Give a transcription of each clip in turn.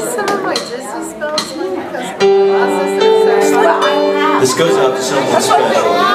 some of my Disney spells? Because the process This goes out to someone special.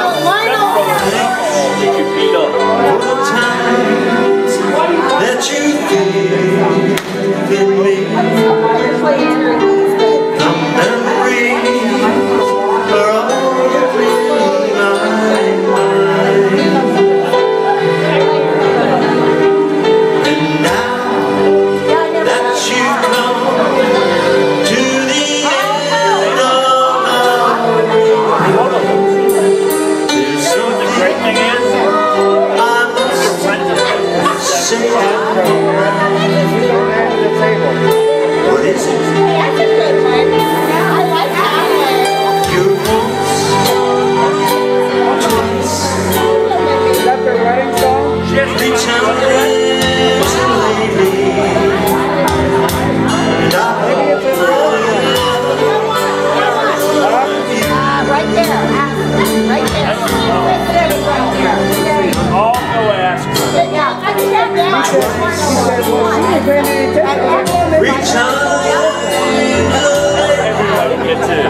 Reach out. Everybody get to.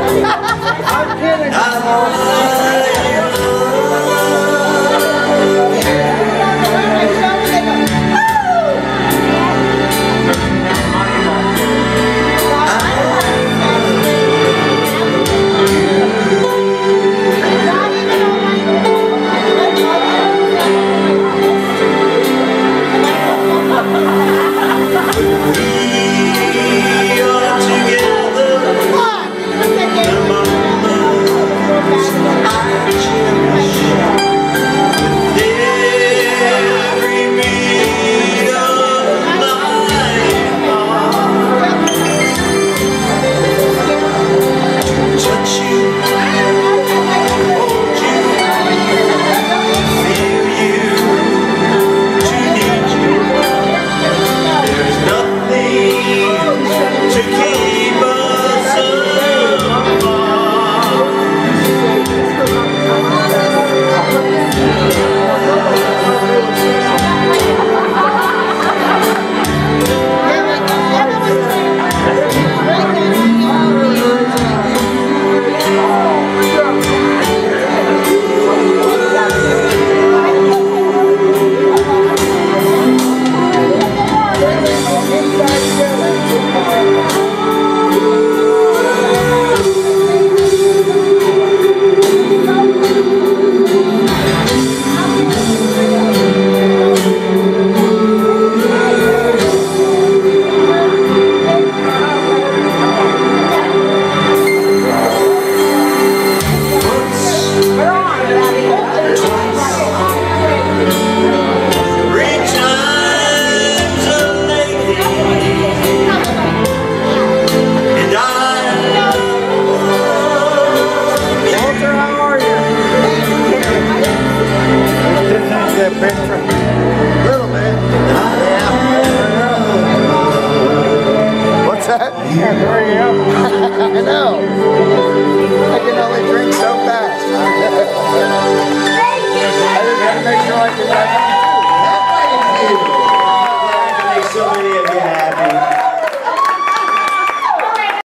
yourself.